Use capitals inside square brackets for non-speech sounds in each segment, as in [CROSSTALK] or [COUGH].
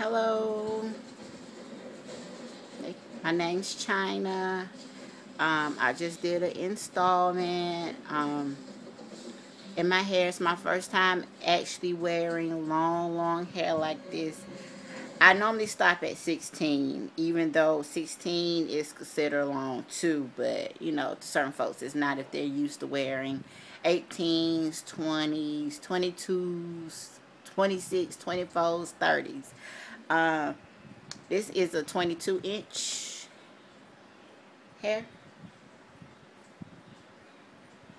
hello. My name's China. Um, I just did an installment. Um, in my hair, it's my first time actually wearing long, long hair like this. I normally stop at 16, even though 16 is considered long too. But, you know, to certain folks, it's not if they're used to wearing 18s, 20s, 22s, 26, 24s, 30s. Uh, this is a 22 inch hair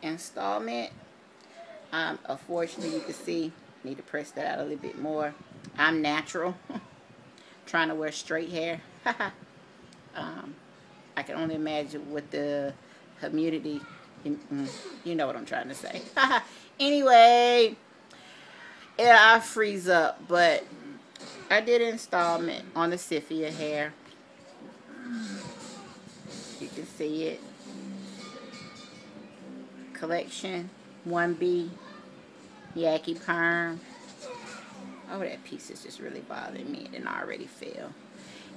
installment. Um, unfortunately, you can see, need to press that out a little bit more. I'm natural. [LAUGHS] trying to wear straight hair. [LAUGHS] um, I can only imagine with the humidity. Mm, you know what I'm trying to say. [LAUGHS] anyway, yeah, I freeze up, but I did installment on the Sepia hair. You can see it. Collection 1B Yaki Perm. Oh, that piece is just really bothering me and I already fell.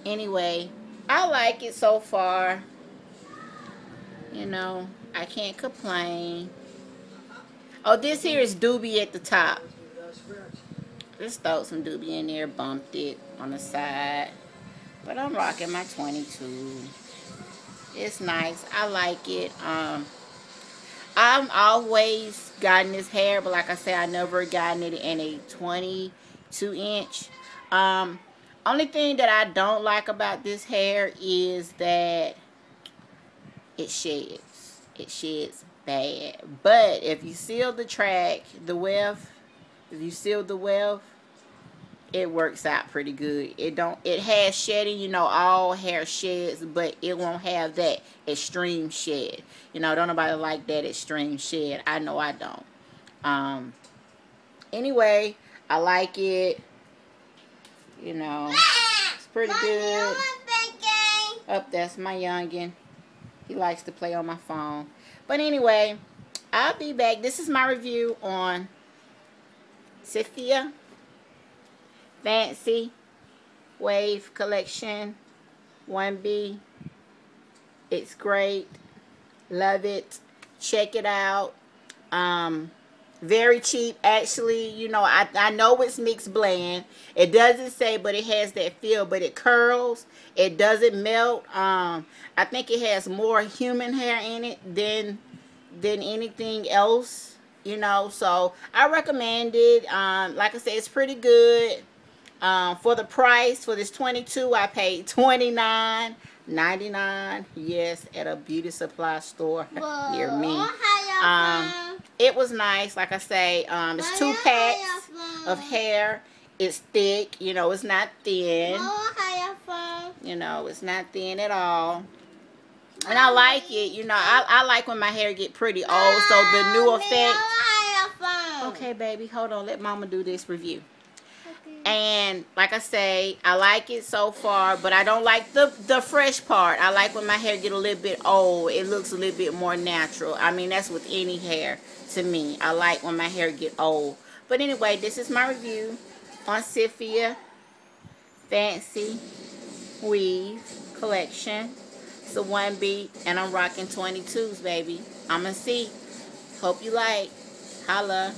Anyway, I like it so far. You know, I can't complain. Oh, this here is doobie at the top. Just throw some doobie in there, bumped it on the side. But I'm rocking my 22. It's nice. I like it. Um, I'm always gotten this hair, but like I said, I never gotten it in a 22 inch. Um, only thing that I don't like about this hair is that it sheds. It sheds bad. But if you seal the track, the weft, if you seal the weft, it works out pretty good. It don't it has shedding, you know, all hair sheds, but it won't have that extreme shed. You know, don't nobody like that extreme shed. I know I don't. Um anyway, I like it. You know, it's pretty good. Up, oh, that's my youngin. He likes to play on my phone. But anyway, I'll be back. This is my review on Sepia Fancy Wave Collection 1B. It's great. Love it. Check it out. Um, very cheap actually you know I, I know it's mixed blend it doesn't say but it has that feel but it curls it doesn't melt um I think it has more human hair in it than than anything else you know so I recommend it um like I said it's pretty good um for the price for this 22 I paid 29 99 yes at a beauty supply store [LAUGHS] near me um it was nice. Like I say, um, it's two packs of hair. It's thick. You know, it's not thin. You know, it's not thin at all. And I like it. You know, I, I like when my hair get pretty old. So the new effect. Oh. Okay, baby. Hold on. Let mama do this review. And like I say, I like it so far, but I don't like the, the fresh part. I like when my hair get a little bit old. It looks a little bit more natural. I mean, that's with any hair to me. I like when my hair get old. But anyway, this is my review on Sepia Fancy Weave Collection. It's a 1B, and I'm rocking 22s, baby. I'm going to see. Hope you like. Holla.